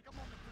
take a moment to